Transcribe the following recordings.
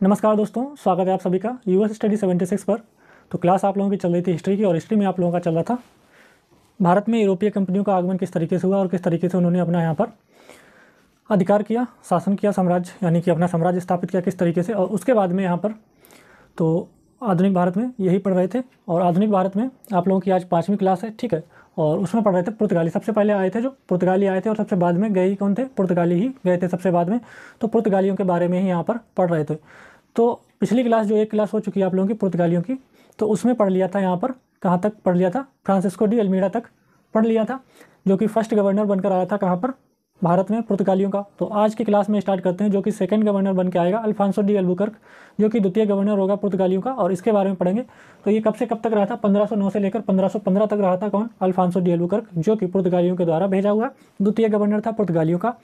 नमस्कार दोस्तों, स्वागत है आप सभी का यूएस स्टडी 76 पर। तो क्लास आप लोगों की चल रही थी हिस्ट्री की और हिस्ट्री में आप लोगों का चल रहा था। भारत में यूरोपीय कंपनियों का आगमन किस तरीके से हुआ और किस तरीके से उन्होंने अपना यहाँ पर अधिकार किया, शासन किया, साम्राज्य, यानी कि अपना साम्राज्य स्थापित किया किस तरीके से और उसके बाद में यहाँ पर तो आधुनिक भारत में यही पढ़ रहे थे और आधुनिक भारत में आप लोगों की आज पाँचवीं क्लास है, ठीक है? और उसमें पढ़ रहे थे, पुर्तगाली सबसे पहले आए थे जो पुर्तगाली आए थे और सबसे बाद में गए कौन थे? पुर्तगाली ही गए थे सबसे बाद में। तो पुर्तगालियों के बारे में ही यहाँ पर पढ़ रहे थे। तो पिछली क्लास जो एक क्लास हो चुकी है आप लोगों की पुर्तगालियों की तो उसमें पढ़ लिया था यहाँ पर। कहाँ तक पढ़ लिया था? फ्रांसिस्को डी अल्मीडा तक पढ़ लिया था, जो कि फ़र्स्ट गवर्नर बनकर आया था कहाँ पर? भारत में पुर्तगालियों का। तो आज की क्लास में स्टार्ट करते हैं, जो कि सेकंड गवर्नर बन के आएगा, अल्फांसो डी अल्बुकर्क, जो कि द्वितीय गवर्नर होगा पुर्तगालियों का, और इसके बारे में पढ़ेंगे। तो ये कब से कब तक रहा था? 1509 से लेकर 1515 तक रहा था कौन? अल्फांसो डी अल्बुकर्क, जो कि पुर्तगालियों के द्वारा भेजा हुआ द्वितीय गवर्नर था पुर्तगालियों का।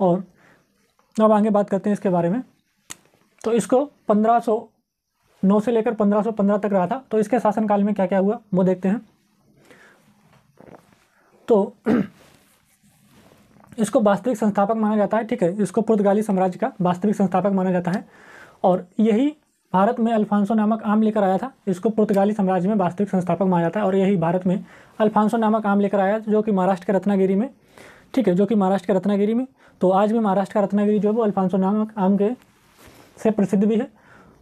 और अब आगे बात करते हैं इसके बारे में। तो इसको नौ से लेकर पंद्रह तक रहा था। तो इसके शासनकाल में क्या क्या हुआ, वो देखते हैं। तो इसको वास्तविक संस्थापक माना जाता है, ठीक है? इसको पुर्तगाली साम्राज्य का वास्तविक संस्थापक माना जाता है। और यही भारत में अल्फांसो नामक आम लेकर आया था, इसको पुर्तगाली साम्राज्य में वास्तविक संस्थापक माना जाता है। और यही भारत में अल्फांसो नामक आम लेकर आया, जो कि महाराष्ट्र के रत्नागिरी में, ठीक है? जो कि महाराष्ट्र के रत्नागिरी में। तो आज भी महाराष्ट्र का रत्नागिरी जो है, वो अल्फांसो नामक आम के से प्रसिद्ध भी है।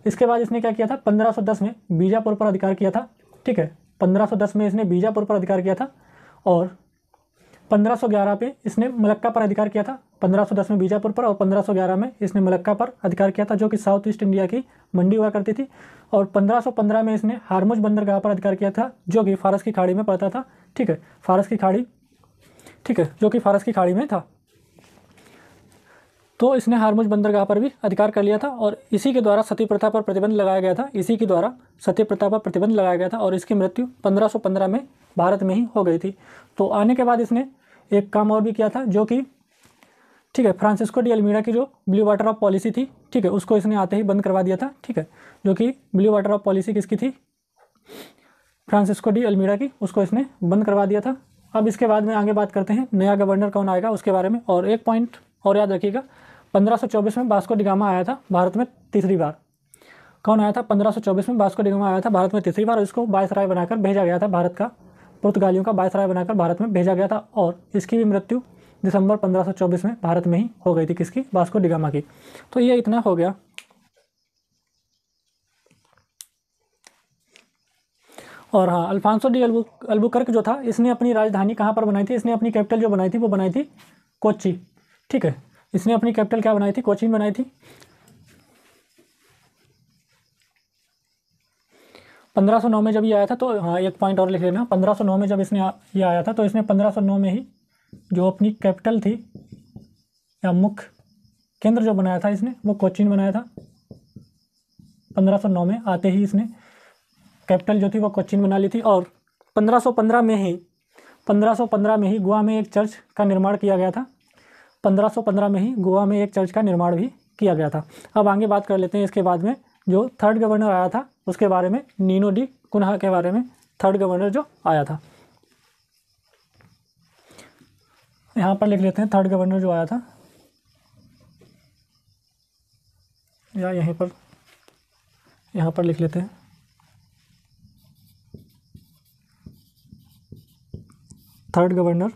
इसके बाद इसने क्या किया था? 1510 में बीजापुर पर अधिकार किया था, ठीक है? 1510 में इसने बीजापुर पर अधिकार किया था। और 1511 पे इसने मलक्का पर अधिकार किया था। 1510 में बीजापुर पर और 1511 में इसने मलक्का पर अधिकार किया था, जो कि साउथ ईस्ट इंडिया की मंडी हुआ करती थी। और 1515 में इसने हारमुज बंदरगाह पर अधिकार किया था, जो कि फारस की खाड़ी में पड़ता था। ठीक है, फारस की खाड़ी, ठीक है, जो कि फारस की खाड़ी में था। तो इसने हारमुज बंदरगाह पर भी अधिकार कर लिया था और इसी के द्वारा सती प्रथा पर प्रतिबंध लगाया गया था। इसी के द्वारा सती प्रथा पर प्रतिबंध लगाया गया था और इसकी मृत्यु 1515 में भारत में ही हो गई थी। तो आने के बाद इसने एक काम और भी किया था, जो कि, ठीक है फ्रांसिस्को डी अल्मीडा की जो ब्लू वाटर ऑफ़ पॉलिसी थी, ठीक है, उसको इसने आते ही बंद करवा दिया था, ठीक है, जो कि ब्लू वाटर ऑफ़ पॉलिसी किसकी थी? फ्रांसिस्को डी अल्मीडा की, उसको इसने बंद करवा दिया था। अब इसके बाद में आगे बात करते हैं, नया गवर्नर कौन आएगा उसके बारे में, और एक पॉइंट और याद रखिएगा 1524 में बास्को डिगामा आया था भारत में तीसरी बार। कौन आया था? 1524 में बास्को डिगामा आया था भारत में तीसरी बार, और इसको बाईस राय बनाकर भेजा गया था भारत का। पुर्तगालियों का बायसराय बनाकर भारत में भेजा गया था और इसकी भी मृत्यु दिसंबर 1524 में भारत में ही हो गई थी किसकी? बास्को डिगामा की। तो ये इतना हो गया। और हाँ अल्फांसो डी अल्बु, अल्बुकर्क जो था, इसने अपनी राजधानी कहाँ पर बनाई थी? इसने अपनी कैपिटल जो बनाई थी, वो बनाई थी कोच्चि। ठीक है, इसने अपनी कैपिटल क्या बनाई थी? कोचिन बनाई थी। पंद्रह सौ नौ में जब ये आया था तो हाँ एक पॉइंट और लिख लेना। पंद्रह सौ नौ में जब इसने ये आया था तो इसने पंद्रह सौ नौ में ही जो अपनी कैपिटल थी, या मुख्य केंद्र जो बनाया था इसने, वो कोचिन बनाया था। पंद्रह सौ नौ में आते ही इसने कैपिटल जो थी, वो कोचिन बना ली थी। और पंद्रह सौ पंद्रह में ही, पंद्रह सौ पंद्रह में ही गोवा में एक चर्च का निर्माण किया गया था। 1515 में ही गोवा में एक चर्च का निर्माण भी किया गया था। अब आगे बात कर लेते हैं इसके बाद में। जो थर्ड गवर्नर आया था, उसके बारे में, नीनो डी कुन्हा के बारे में थर्ड गवर्नर जो आया था। यहाँ पर लिख लेते हैं थर्ड गवर्नर जो आया था। या यहीं पर, यहाँ पर लिख लेते हैं। Third governor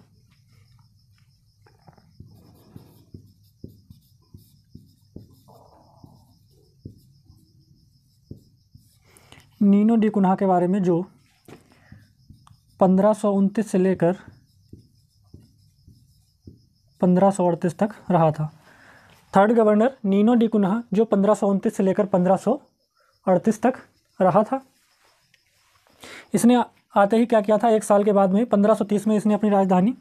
Nino da Cunha के बारे में जो पंद्रह सौ लेकर पंद्रह तक रहा था। Third governor Nino da Cunha जो पंद्रह सौ लेकर पंद्रह तक रहा था। इसने आते ही क्या किया था? एक साल के बाद में पंद्रह सौ तीस में इसने अपनी राजधानी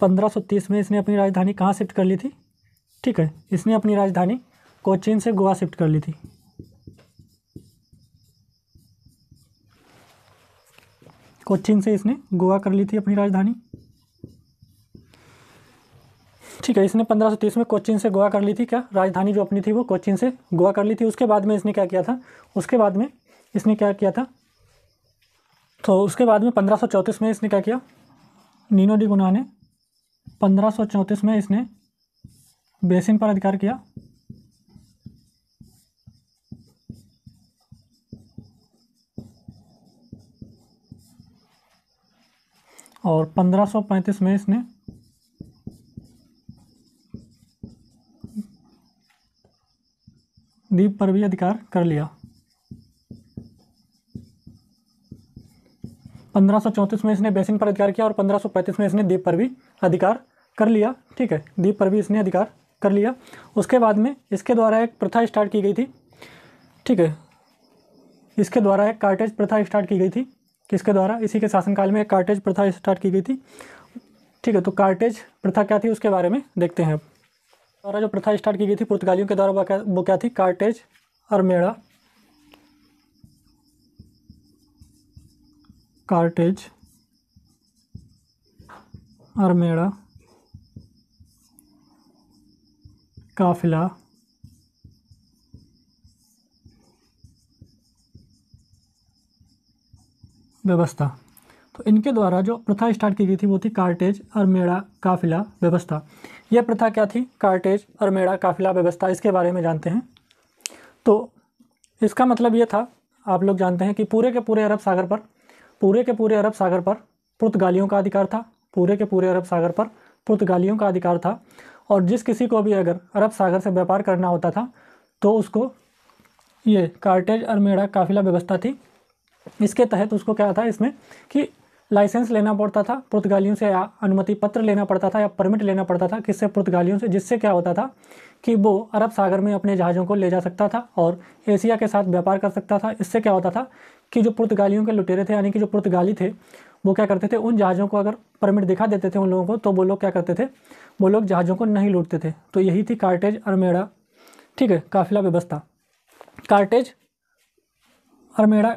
पंद्रह सौ तीस में इसने अपनी राजधानी कहाँ शिफ्ट कर ली थी? ठीक है, इसने अपनी राजधानी कोचीन से गोवा शिफ्ट कर ली थी। कोचीन से इसने गोवा कर ली थी अपनी राजधानी। ठीक है, इसने पंद्रह सौ तीस में कोचिन से गोवा कर ली थी। क्या राजधानी जो अपनी थी वो कोचिन से गोवा कर ली थी? उसके बाद में इसने क्या किया था? उसके बाद में इसने क्या किया था? तो उसके बाद में पंद्रह सौ चौंतीस में इसने क्या किया? नीनो डी गुना ने 1534 में इसने बेसिन पर अधिकार किया। और 1535 में इसने द्वीप पर भी अधिकार कर लिया। 1534 में इसने बेसिन पर अधिकार किया और 1535 में इसने द्वीप पर भी अधिकार कर लिया। ठीक है द्वीप पर भी इसने अधिकार कर लिया। उसके बाद में इसके द्वारा एक प्रथा स्टार्ट की गई थी। ठीक है। इसके द्वारा एक कार्टेज प्रथा स्टार्ट की गई थी। किसके द्वारा? इसी के शासनकाल में एक कार्टेज प्रथा स्टार्ट की गई थी। ठीक है तो कार्टेज प्रथा क्या थी उसके बारे में देखते हैं द्वारा जो प्रथा स्टार्ट की गई थी पुर्तगालियों के द्वारा वो क्या थी? कार्टेज अरमेड़ा। कार्टेज अरमेड़ा। काफिला। व्यवस्था। तो इनके द्वारा जो प्रथा स्टार्ट की गई थी वो थी कार्टेज और मेड़ा काफिला व्यवस्था। यह प्रथा क्या थी? कार्टेज और मेड़ा काफिला व्यवस्था, इसके बारे में जानते हैं। तो इसका मतलब ये था, आप लोग जानते हैं कि पूरे के पूरे अरब सागर पर, पूरे के पूरे अरब सागर पर पुर्तगालियों का अधिकार था। पूरे के पूरे अरब सागर पर पुर्तगालियों का अधिकार था। और जिस किसी को भी अगर अरब सागर से व्यापार करना होता था तो उसको ये कार्टेज और मेड़ा काफिला व्यवस्था थी। इसके तहत उसको क्या था इसमें कि लाइसेंस लेना पड़ता था, पुर्तगालियों से या अनुमति पत्र लेना पड़ता था या परमिट लेना पड़ता था किससे? पुर्तगालियों से, जिससे क्या होता था कि वो अरब सागर में अपने जहाज़ों को ले जा सकता था और एशिया के साथ व्यापार कर सकता था। इससे क्या होता था कि जो पुर्तगालियों के लुटेरे थे, यानी कि जो पुर्तगाली थे, वो क्या करते थे? उन जहाज़ों को अगर परमिट दिखा देते थे उन लोगों को तो वो लोग क्या करते थे? वो लोग जहाज़ों को नहीं लूटते थे। तो यही थी कार्टेज अरमेड़ा। ठीक है, काफिला व्यवस्था। कार्टेज अरमेड़ा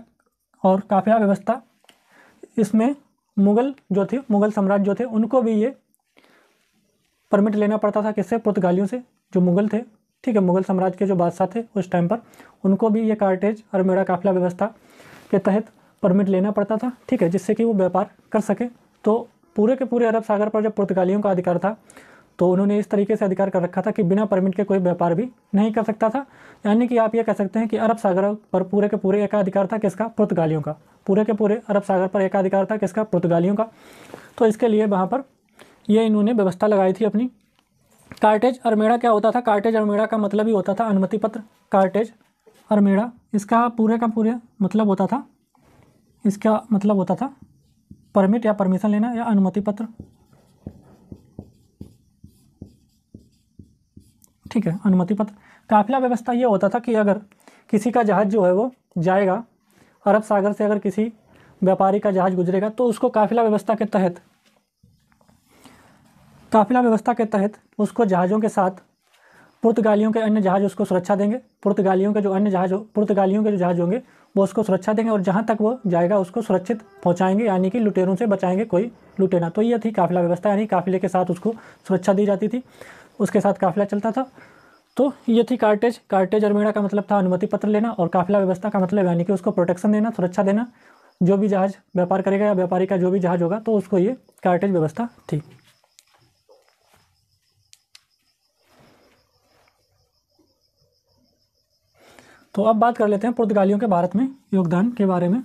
और काफिला व्यवस्था। इसमें मुग़ल जो थे, मुग़ल सम्राट जो थे, उनको भी ये परमिट लेना पड़ता था किससे? पुर्तगालियों से, जो मुग़ल थे। ठीक है, मुग़ल साम्राज्य के जो बादशाह थे उस टाइम पर। उनको भी ये कार्टेज और मेरा काफिला व्यवस्था के तहत परमिट लेना पड़ता था। ठीक है, जिससे कि वो व्यापार कर सके। तो पूरे के पूरे अरब सागर पर जब पुर्तगालियों का अधिकार था तो उन्होंने इस तरीके से अधिकार कर रखा था कि बिना परमिट के कोई व्यापार भी नहीं कर सकता था। यानी कि आप ये कह सकते हैं कि अरब सागर पर पूरे के पूरे एकाधिकार था किसका? पुर्तगालियों का। पूरे के पूरे अरब सागर पर एकाधिकार था किसका? पुर्तगालियों का। तो इसके लिए वहाँ पर ये इन्होंने व्यवस्था लगाई थी अपनी। कार्टेज अरमेड़ा क्या होता था? कार्टेज अरमेड़ा का मतलब ही होता था अनुमति पत्र। कार्टेज अरमेड़ा, इसका पूरे का पूरे मतलब होता था? इसका मतलब होता था परमिट या परमिशन लेना या अनुमति पत्र? ठीक है, अनुमति पत्र। काफिला व्यवस्था ये होता था कि अगर किसी का जहाज़ जो है वो जाएगा, अरब सागर से अगर किसी व्यापारी का जहाज़ गुजरेगा तो उसको काफिला व्यवस्था के तहत, काफिला व्यवस्था के तहत उसको जहाज़ों के साथ पुर्तगालियों के अन्य जहाज़ उसको सुरक्षा देंगे। पुर्तगालियों के जो अन्य जहाज़ पुर्तगालियों के जो जहाज़ होंगे, वो उसको सुरक्षा देंगे और जहाँ तक वो जाएगा, उसको सुरक्षित पहुँचाएँगे, यानी कि लुटेरों से बचाएँगे कोई लुटेना तो ये थी काफिला व्यवस्था, यानी काफिले के साथ उसको सुरक्षा दी जाती थी। उसके साथ काफिला चलता था। तो ये थी कार्टेज। कार्टेज अरमेड़ा का मतलब था अनुमति पत्र लेना और काफिला व्यवस्था का मतलब यानी कि उसको प्रोटेक्शन देना, सुरक्षा देना। जो भी जहाज़ व्यापार करेगा या व्यापारी का जो भी जहाज़ होगा तो उसको ये कार्टेज व्यवस्था थी। तो अब बात कर लेते हैं पुर्तगालियों के भारत में योगदान के बारे में।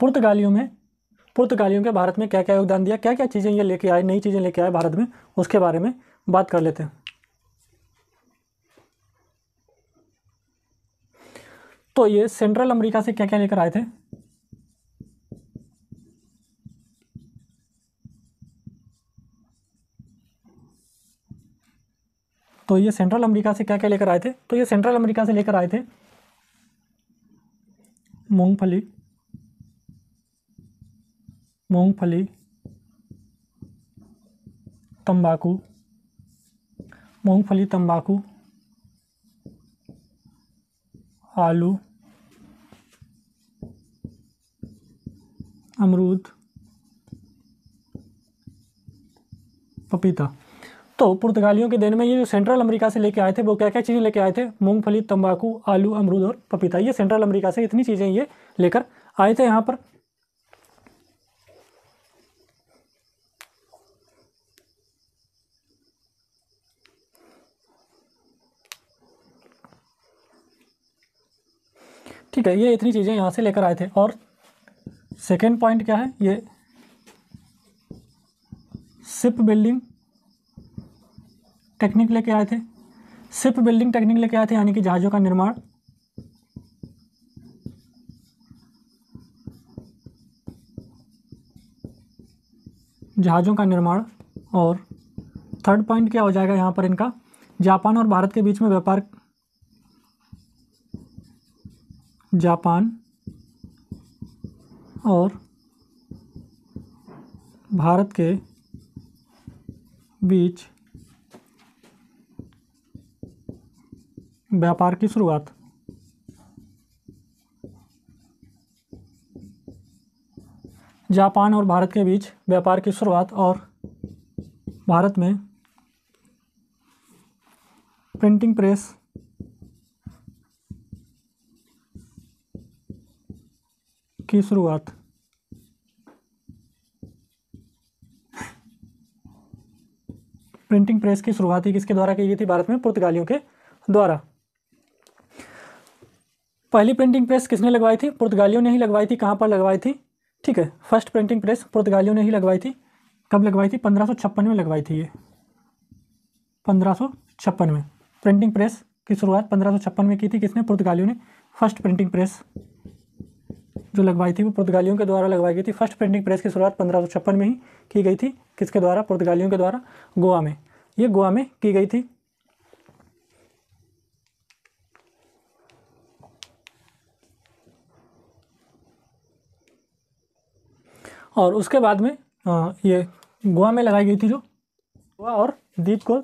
पुर्तगालियों में, पुर्तगालियों के भारत में क्या क्या योगदान दिया क्या क्या चीज़ें ये लेके आए, नई चीज़ें लेके आए भारत में, उसके बारे में बात कर लेते हैं। तो ये सेंट्रल अमेरिका से क्या क्या लेकर आए थे? तो ये सेंट्रल अमेरिका से क्या क्या लेकर आए थे? तो ये सेंट्रल अमेरिका से लेकर आए थे मूंगफली। मूंगफली, तंबाकू मूंगफली, तंबाकू, आलू, अमरूद, पपीता। तो पुर्तगालियों के दिन में ये जो सेंट्रल अमेरिका से लेके आए थे, वो क्या क्या चीज़ें लेके आए थे? मूंगफली, तंबाकू, आलू, अमरूद और पपीता। ये सेंट्रल अमेरिका से इतनी चीज़ें ये लेकर आए थे यहाँ पर। ठीक है, ये इतनी चीज़ें यहाँ से लेकर आए थे। और सेकेंड पॉइंट क्या है? ये सिप बिल्डिंग टेक्निक लेके आए थे। सिप बिल्डिंग टेक्निक लेके आए थे, यानी कि जहाज़ों का निर्माण। जहाज़ों का निर्माण और थर्ड पॉइंट क्या हो जाएगा यहाँ पर इनका? जापान और भारत के बीच में व्यापार जापान और भारत के बीच व्यापार की शुरुआत जापान और भारत के बीच व्यापार की शुरुआत और भारत में प्रिंटिंग प्रेस की शुरुआत। प्रिंटिंग प्रेस की शुरुआत ही किसके द्वारा की गई थी? भारत में पुर्तगालियों के द्वारा। पहली प्रिंटिंग प्रेस किसने लगवाई थी? पुर्तगालियों ने ही लगवाई थी। कहाँ पर लगवाई थी? ठीक है फ़र्स्ट प्रिंटिंग प्रेस पुर्तगालियों ने ही लगवाई थी। कब लगवाई थी? पंद्रह में लगवाई थी ये। पंद्रह में। प्रिंटिंग प्रेस की शुरुआत पंद्रह में की थी किसने? पुर्तगालियों ने। फ़र्स्ट प्रिंटिंग प्रेस जो लगवाई थी वो पुर्तगालियों के द्वारा लगवाई गई थी। फ़र्स्ट प्रिंटिंग प्रेस की शुरुआत पंद्रह में ही की गई थी। किसके द्वारा? पुर्तगालियों के द्वारा। गोवा में। ये गोवा में की गई थी। और उसके बाद में आ, ये गोवा में लगाई गई थी जो। गोवा और द्वीप को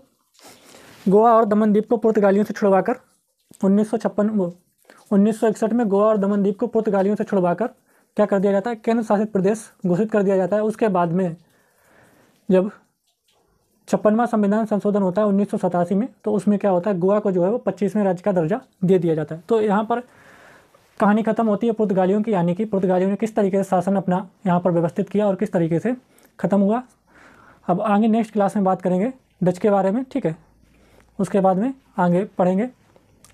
गोवा और दमन द्वीप को पुर्तगालियों से छुड़वाकर उन्नीस सौ छप्पन उन्नीस सौ इकसठ में गोवा और दमनदीप को पुर्तगालियों से छुड़वाकर क्या कर दिया जाता है? केंद्र शासित प्रदेश घोषित कर दिया जाता है। उसके बाद में जब छप्पनवा संविधान संशोधन होता है उन्नीस सौ सतासी में तो उसमें क्या होता है? गोवा को जो है वो पच्चीसवें राज्य का दर्जा दे दिया जाता है। तो यहाँ पर कहानी खत्म होती है पुर्तगालियों की, यानी कि पुर्तगालियों ने किस तरीके से शासन अपना यहाँ पर व्यवस्थित किया और किस तरीके से ख़त्म हुआ? अब आगे नेक्स्ट क्लास में बात करेंगे डच के बारे में, ठीक है? उसके बाद में आगे पढ़ेंगे।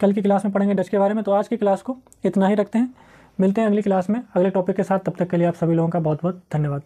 कल की क्लास में पढ़ेंगे डच के बारे में तो आज की क्लास को इतना ही रखते हैं। मिलते हैं अगली क्लास में। अगले टॉपिक के साथ, तब तक के लिए आप सभी लोगों का बहुत बहुत धन्यवाद।